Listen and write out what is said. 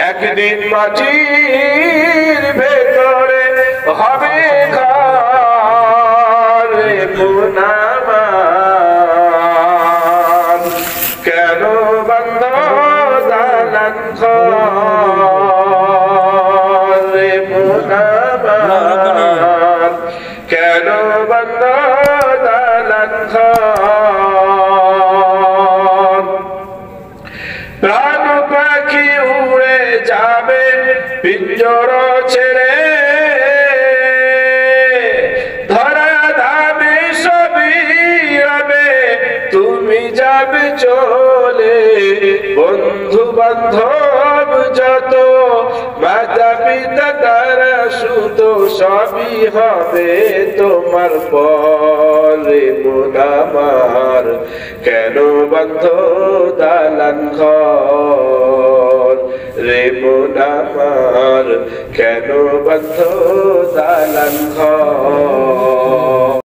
একদিন মাটির ভেতরে হবে কেন বন্ধ বন্ধ প্রাণ পাখি উড়ে যাবে, পিঞ্জর ছেড়ে। ধরা ধামে সবই রবে, তুমি যাবে চলে। বন্ধু বান্ধব যত পিতা তারা শুধু সবই হবে তোমার পরে আমার কেন বন্ধ দালান ঘর রে মন কেন বন্ধ দালান ঘর?